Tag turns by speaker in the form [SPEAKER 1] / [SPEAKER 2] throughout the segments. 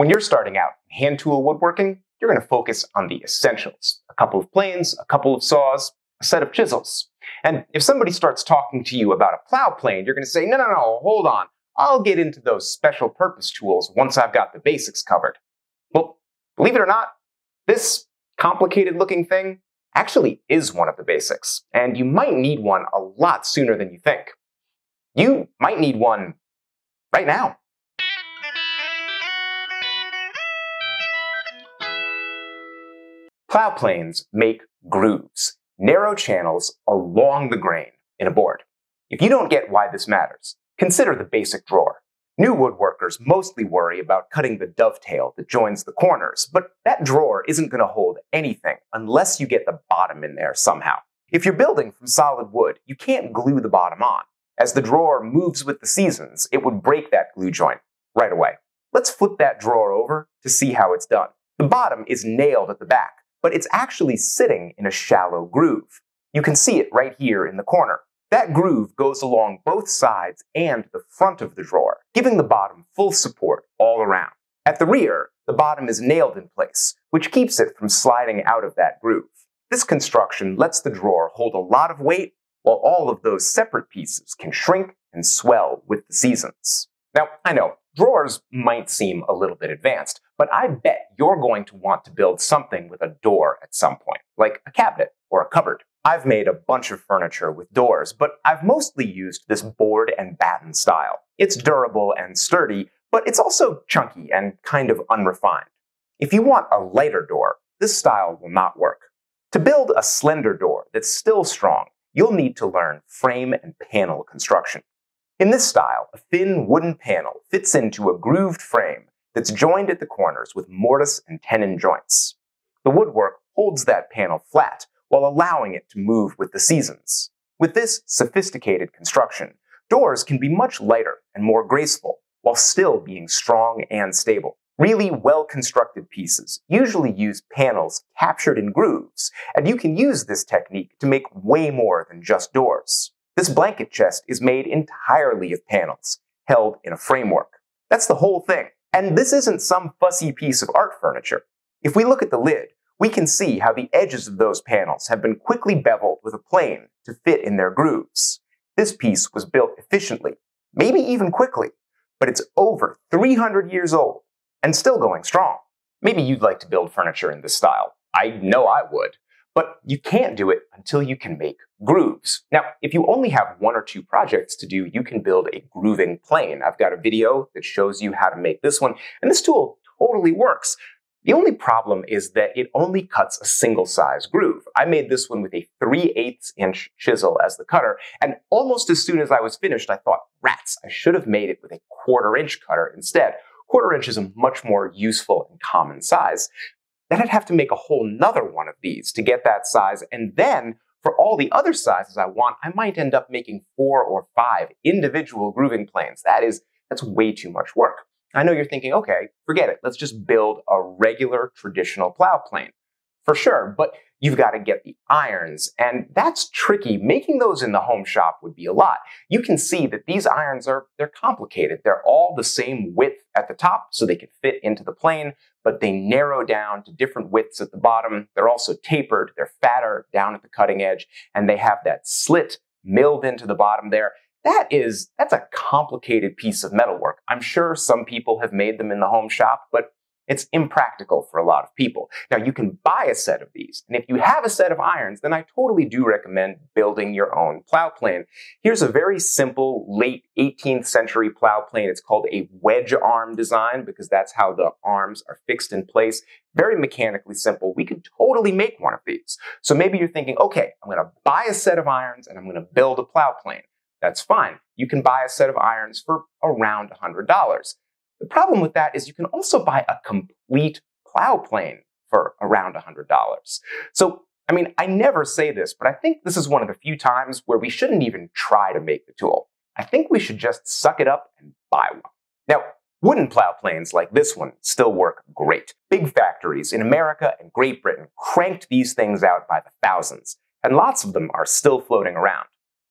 [SPEAKER 1] When you're starting out hand tool woodworking, you're going to focus on the essentials. A couple of planes, a couple of saws, a set of chisels. And if somebody starts talking to you about a plow plane, you're going to say, no, no, no, hold on. I'll get into those special purpose tools once I've got the basics covered. Well, believe it or not, this complicated looking thing actually is one of the basics, and you might need one a lot sooner than you think. You might need one right now. Plow planes make grooves, narrow channels along the grain in a board. If you don't get why this matters, consider the basic drawer. New woodworkers mostly worry about cutting the dovetail that joins the corners, but that drawer isn't going to hold anything unless you get the bottom in there somehow. If you're building from solid wood, you can't glue the bottom on. As the drawer moves with the seasons, it would break that glue joint right away. Let's flip that drawer over to see how it's done. The bottom is nailed at the back, but it's actually sitting in a shallow groove. You can see it right here in the corner. That groove goes along both sides and the front of the drawer, giving the bottom full support all around. At the rear, the bottom is nailed in place, which keeps it from sliding out of that groove. This construction lets the drawer hold a lot of weight, while all of those separate pieces can shrink and swell with the seasons. Now, I know, drawers might seem a little bit advanced, but I bet you're going to want to build something with a door at some point, like a cabinet or a cupboard. I've made a bunch of furniture with doors, but I've mostly used this board and batten style. It's durable and sturdy, but it's also chunky and kind of unrefined. If you want a lighter door, this style will not work. To build a slender door that's still strong, you'll need to learn frame and panel construction. In this style, a thin wooden panel fits into a grooved frame that's joined at the corners with mortise and tenon joints. The woodwork holds that panel flat while allowing it to move with the seasons. With this sophisticated construction, doors can be much lighter and more graceful while still being strong and stable. Really well constructed pieces usually use panels captured in grooves, and you can use this technique to make way more than just doors. This blanket chest is made entirely of panels, held in a framework. That's the whole thing. And this isn't some fussy piece of art furniture. If we look at the lid, we can see how the edges of those panels have been quickly beveled with a plane to fit in their grooves. This piece was built efficiently, maybe even quickly, but it's over 300 years old and still going strong. Maybe you'd like to build furniture in this style. I know I would. But you can't do it until you can make grooves. Now, if you only have one or two projects to do, you can build a grooving plane. I've got a video that shows you how to make this one, and this tool totally works. The only problem is that it only cuts a single size groove. I made this one with a 3 8 inch chisel as the cutter, and almost as soon as I was finished, I thought, rats, I should have made it with a quarter inch cutter instead. Quarter inch is a much more useful and common size. Then I'd have to make a whole nother one of these to get that size. And then for all the other sizes I want, I might end up making four or five individual grooving planes. That is, that's way too much work. I know you're thinking, okay, forget it. Let's just build a regular traditional plow plane. For sure, but you've got to get the irons, and that's tricky. Making those in the home shop would be a lot. You can see that these irons are, they're complicated. They're all the same width at the top, so they can fit into the plane, but they narrow down to different widths at the bottom. They're also tapered, they're fatter down at the cutting edge, and they have that slit milled into the bottom there. That is, that's a complicated piece of metalwork. I'm sure some people have made them in the home shop, but it's impractical for a lot of people. Now, you can buy a set of these, and if you have a set of irons, then I totally do recommend building your own plow plane. Here's a very simple late 18th century plow plane. It's called a wedge arm design because that's how the arms are fixed in place. Very mechanically simple. We could totally make one of these. So maybe you're thinking, okay, I'm going to buy a set of irons and I'm going to build a plow plane. That's fine. You can buy a set of irons for around $100. The problem with that is you can also buy a complete plow plane for around $100. So, I mean, I never say this, but I think this is one of the few times where we shouldn't even try to make the tool. I think we should just suck it up and buy one. Now, wooden plow planes like this one still work great. Big factories in America and Great Britain cranked these things out by the thousands, and lots of them are still floating around.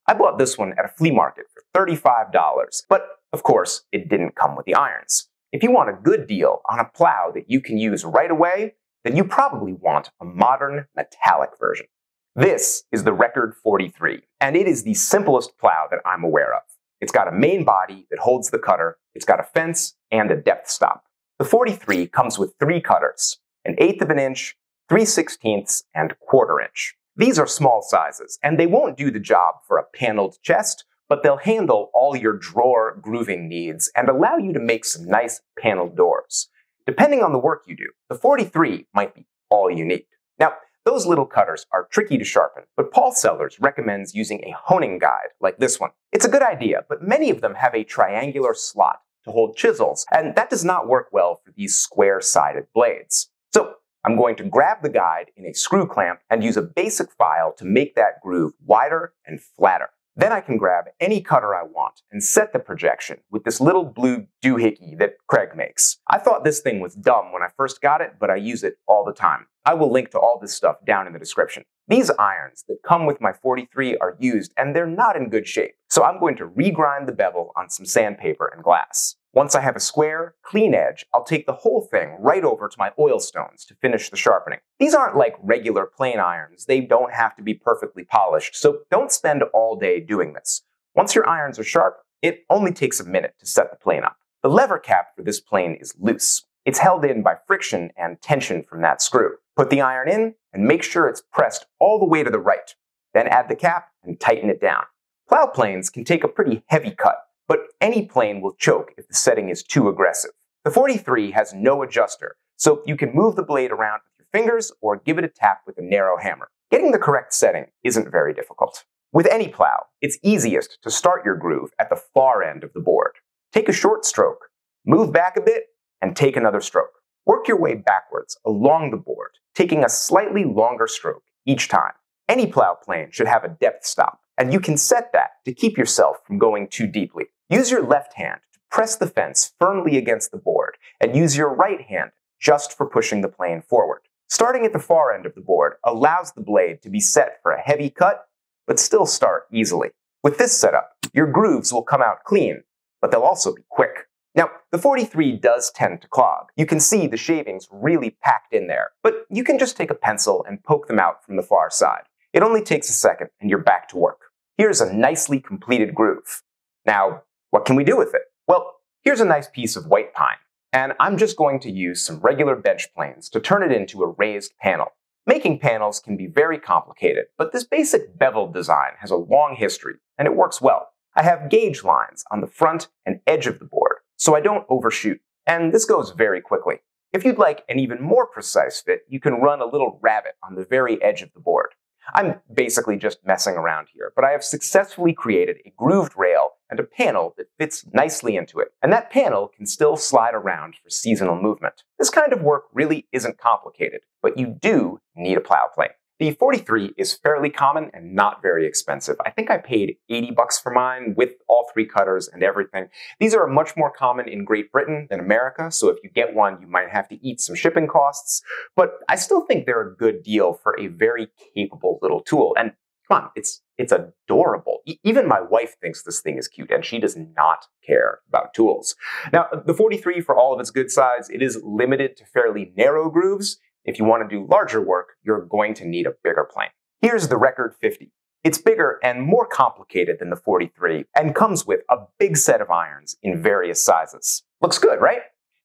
[SPEAKER 1] I bought this one at a flea market for $35, but of course, it didn't come with the irons. If you want a good deal on a plow that you can use right away, then you probably want a modern metallic version. This is the Record 43, and it is the simplest plow that I'm aware of. It's got a main body that holds the cutter, it's got a fence, and a depth stop. The 43 comes with three cutters, an eighth of an inch, three sixteenths, and quarter inch. These are small sizes, and they won't do the job for a paneled chest, but they'll handle all your drawer grooving needs and allow you to make some nice paneled doors. Depending on the work you do, the 43 might be all you need. Now, those little cutters are tricky to sharpen, but Paul Sellers recommends using a honing guide like this one. It's a good idea, but many of them have a triangular slot to hold chisels, and that does not work well for these square-sided blades. So I'm going to grab the guide in a screw clamp and use a basic file to make that groove wider and flatter. Then I can grab any cutter I want and set the projection with this little blue doohickey that Kreg makes. I thought this thing was dumb when I first got it, but I use it all the time. I will link to all this stuff down in the description. These irons that come with my 43 are used and they're not in good shape, so I'm going to regrind the bevel on some sandpaper and glass. Once I have a square, clean edge, I'll take the whole thing right over to my oil stones to finish the sharpening. These aren't like regular plane irons. They don't have to be perfectly polished, so don't spend all day doing this. Once your irons are sharp, it only takes a minute to set the plane up. The lever cap for this plane is loose. It's held in by friction and tension from that screw. Put the iron in and make sure it's pressed all the way to the right. Then add the cap and tighten it down. Plow planes can take a pretty heavy cut, but any plane will choke if the setting is too aggressive. The 43 has no adjuster, so you can move the blade around with your fingers or give it a tap with a narrow hammer. Getting the correct setting isn't very difficult. With any plow, it's easiest to start your groove at the far end of the board. Take a short stroke, move back a bit, and take another stroke. Work your way backwards along the board, taking a slightly longer stroke each time. Any plow plane should have a depth stop, and you can set that to keep yourself from going too deeply. Use your left hand to press the fence firmly against the board, and use your right hand just for pushing the plane forward. Starting at the far end of the board allows the blade to be set for a heavy cut, but still start easily. With this setup, your grooves will come out clean, but they'll also be quick. Now, the 43 does tend to clog. You can see the shavings really packed in there, but you can just take a pencil and poke them out from the far side. It only takes a second and you're back to work. Here's a nicely completed groove. Now, what can we do with it? Well, here's a nice piece of white pine, and I'm just going to use some regular bench planes to turn it into a raised panel. Making panels can be very complicated, but this basic bevel design has a long history, and it works well. I have gauge lines on the front and edge of the board, so I don't overshoot, and this goes very quickly. If you'd like an even more precise fit, you can run a little rabbet on the very edge of the board. I'm basically just messing around here, but I have successfully created a grooved rail and a panel that fits nicely into it. And that panel can still slide around for seasonal movement. This kind of work really isn't complicated, but you do need a plow plane. The 43 is fairly common and not very expensive. I think I paid 80 bucks for mine with all three cutters and everything. These are much more common in Great Britain than America, so if you get one, you might have to eat some shipping costs, but I still think they're a good deal for a very capable little tool. And come on, it's it's adorable. E- even my wife thinks this thing is cute, and she does not care about tools. Now, the 43, for all of its good size, it is limited to fairly narrow grooves. If you want to do larger work, you're going to need a bigger plane. Here's the Record 50. It's bigger and more complicated than the 43 and comes with a big set of irons in various sizes. Looks good, right?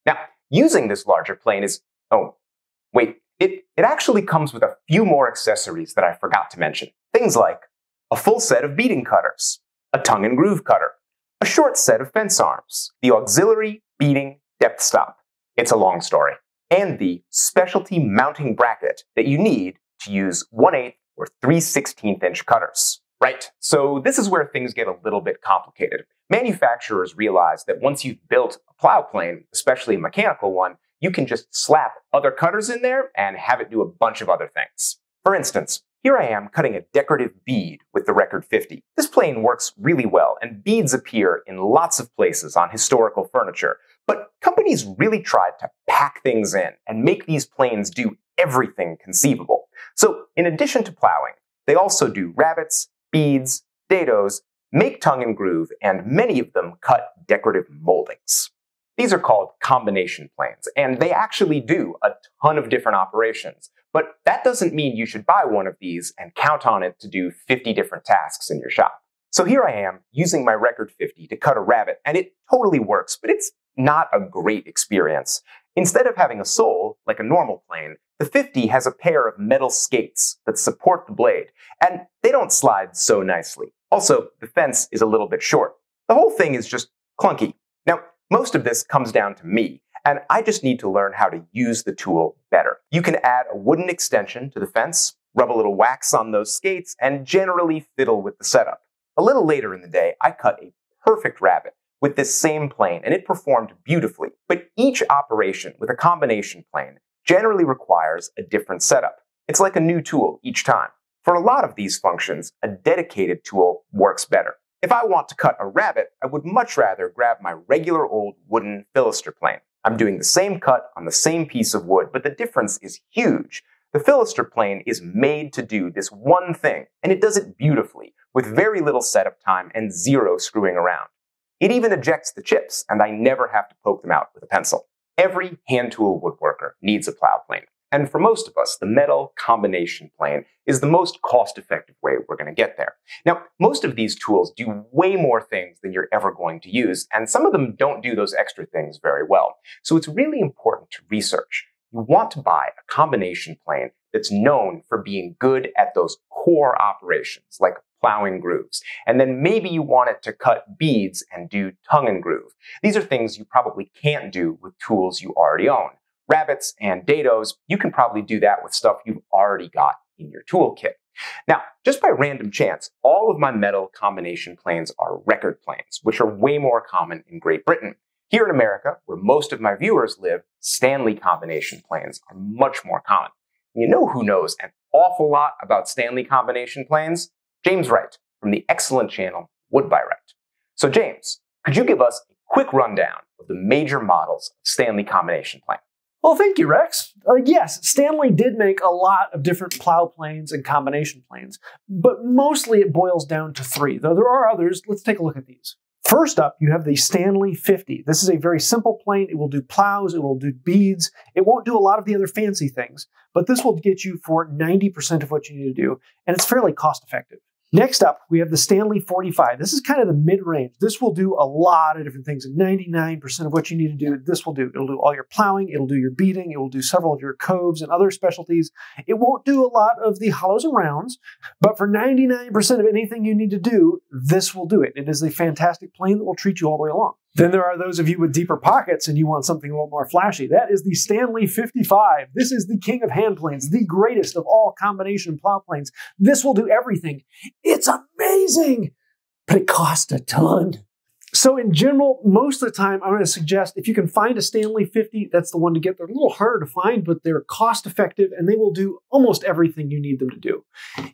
[SPEAKER 1] Now, using this larger plane is, oh, wait, it, it actually comes with a few more accessories that I forgot to mention. Things like a full set of beading cutters, a tongue and groove cutter, a short set of fence arms, the auxiliary beading depth stop. It's a long story and the specialty mounting bracket that you need to use 1 8 or 3 16th inch cutters. Right, so this is where things get a little bit complicated. Manufacturers realize that once you've built a plow plane, especially a mechanical one, you can just slap other cutters in there and have it do a bunch of other things. For instance, here I am cutting a decorative bead with the Record 50. This plane works really well, and beads appear in lots of places on historical furniture, but companies really tried to pack things in and make these planes do everything conceivable. So, in addition to plowing, they also do rabbets, beads, dados, make tongue and groove, and many of them cut decorative moldings. These are called combination planes, and they actually do a ton of different operations. But that doesn't mean you should buy one of these and count on it to do 50 different tasks in your shop. So here I am using my Record 50 to cut a rabbet, and it totally works, but it's not a great experience. Instead of having a sole, like a normal plane, the 50 has a pair of metal skates that support the blade, and they don't slide so nicely. Also, the fence is a little bit short. The whole thing is just clunky. Now, most of this comes down to me, and I just need to learn how to use the tool better. You can add a wooden extension to the fence, rub a little wax on those skates, and generally fiddle with the setup. A little later in the day, I cut a perfect rabbet with this same plane, and it performed beautifully. But each operation with a combination plane generally requires a different setup. It's like a new tool each time. For a lot of these functions, a dedicated tool works better. If I want to cut a rabbet, I would much rather grab my regular old wooden Fillister plane. I'm doing the same cut on the same piece of wood, but the difference is huge. The Fillister plane is made to do this one thing, and it does it beautifully, with very little setup time and zero screwing around. It even ejects the chips, and I never have to poke them out with a pencil. Every hand tool woodworker needs a plow plane. And for most of us, the metal combination plane is the most cost effective way we're going to get there. Now, most of these tools do way more things than you're ever going to use, and some of them don't do those extra things very well. So it's really important to research. You want to buy a combination plane that's known for being good at those core operations, like plowing grooves. And then maybe you want it to cut beads and do tongue and groove. These are things you probably can't do with tools you already own rabbets and dados, you can probably do that with stuff you've already got in your toolkit. Now, just by random chance, all of my metal combination planes are record planes, which are way more common in Great Britain. Here in America, where most of my viewers live, Stanley combination planes are much more common. You know who knows an awful lot about Stanley combination planes? James Wright from the excellent channel Wood by Wright. So James, could you give us a quick rundown of the major models of Stanley combination plane?
[SPEAKER 2] Well, thank you, Rex. Uh, yes, Stanley did make a lot of different plow planes and combination planes, but mostly it boils down to three, though there are others. Let's take a look at these. First up, you have the Stanley 50. This is a very simple plane. It will do plows, it will do beads. It won't do a lot of the other fancy things, but this will get you for 90% of what you need to do, and it's fairly cost effective. Next up, we have the Stanley 45. This is kind of the mid-range. This will do a lot of different things. 99% of what you need to do, this will do. It'll do all your plowing, it'll do your beading, it will do several of your coves and other specialties. It won't do a lot of the hollows and rounds, but for 99% of anything you need to do, this will do it. It is a fantastic plane that will treat you all the way along. Then there are those of you with deeper pockets and you want something a little more flashy. That is the Stanley 55. This is the king of hand planes, the greatest of all combination plow planes. This will do everything. It's amazing, but it costs a ton. So in general, most of the time, I'm going to suggest if you can find a Stanley 50, that's the one to get. They're a little harder to find, but they're cost effective and they will do almost everything you need them to do.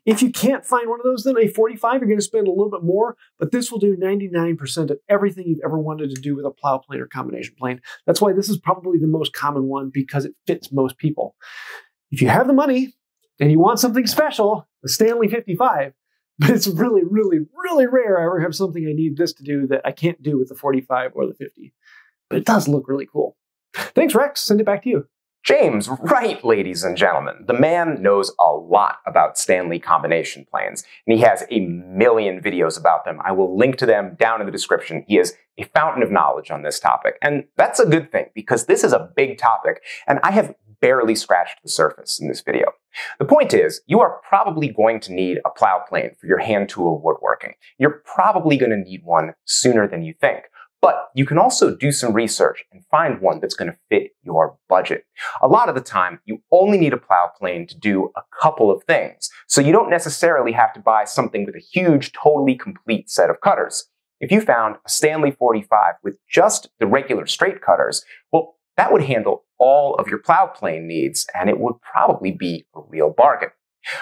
[SPEAKER 2] If you can't find one of those, then a 45, you're going to spend a little bit more, but this will do 99% of everything you've ever wanted to do with a plow plane or combination plane. That's why this is probably the most common one because it fits most people. If you have the money and you want something special, the Stanley 55, but it's really, really, really rare I ever have something I need this to do that I can't do with the 45 or the 50. But it does look really cool. Thanks, Rex. Send it back to you.
[SPEAKER 1] James Wright, ladies and gentlemen. The man knows a lot about Stanley combination planes, and he has a million videos about them. I will link to them down in the description. He is a fountain of knowledge on this topic, and that's a good thing because this is a big topic, and I have barely scratched the surface in this video. The point is, you are probably going to need a plow plane for your hand tool woodworking. You're probably going to need one sooner than you think. But you can also do some research and find one that's going to fit your budget. A lot of the time, you only need a plow plane to do a couple of things. So you don't necessarily have to buy something with a huge, totally complete set of cutters. If you found a Stanley 45 with just the regular straight cutters, well, that would handle all of your plow plane needs, and it would probably be a real bargain.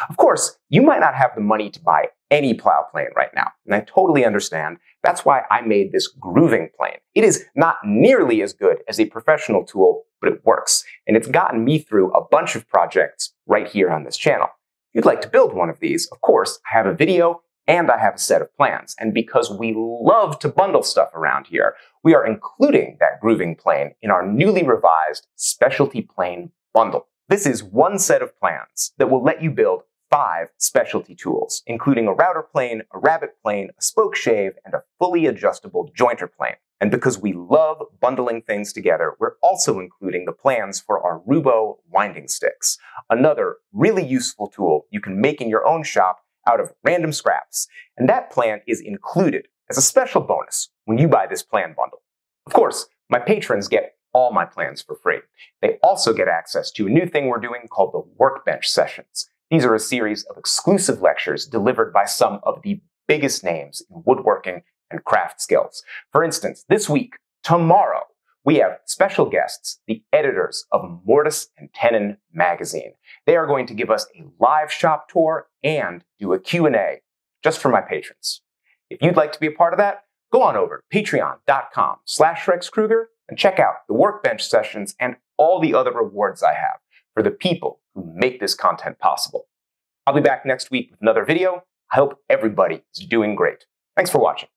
[SPEAKER 1] Of course, you might not have the money to buy any plow plane right now, and I totally understand. That's why I made this grooving plane. It is not nearly as good as a professional tool, but it works, and it's gotten me through a bunch of projects right here on this channel. If you'd like to build one of these, of course, I have a video and I have a set of plans. And because we love to bundle stuff around here, we are including that grooving plane in our newly revised specialty plane bundle. This is one set of plans that will let you build five specialty tools, including a router plane, a rabbet plane, a spoke shave, and a fully adjustable jointer plane. And because we love bundling things together, we're also including the plans for our Roubo winding sticks, another really useful tool you can make in your own shop out of random scraps. And that plan is included as a special bonus when you buy this plan bundle. Of course, my patrons get all my plans for free. They also get access to a new thing we're doing called the Workbench Sessions. These are a series of exclusive lectures delivered by some of the biggest names in woodworking and craft skills. For instance, this week, tomorrow, we have special guests, the editors of Mortise and Tenon magazine. They are going to give us a live shop tour and do a Q&A just for my patrons. If you'd like to be a part of that, go on over to patreon.com slash Rex Krueger and check out the workbench sessions and all the other rewards I have for the people who make this content possible. I'll be back next week with another video. I hope everybody is doing great. Thanks for watching.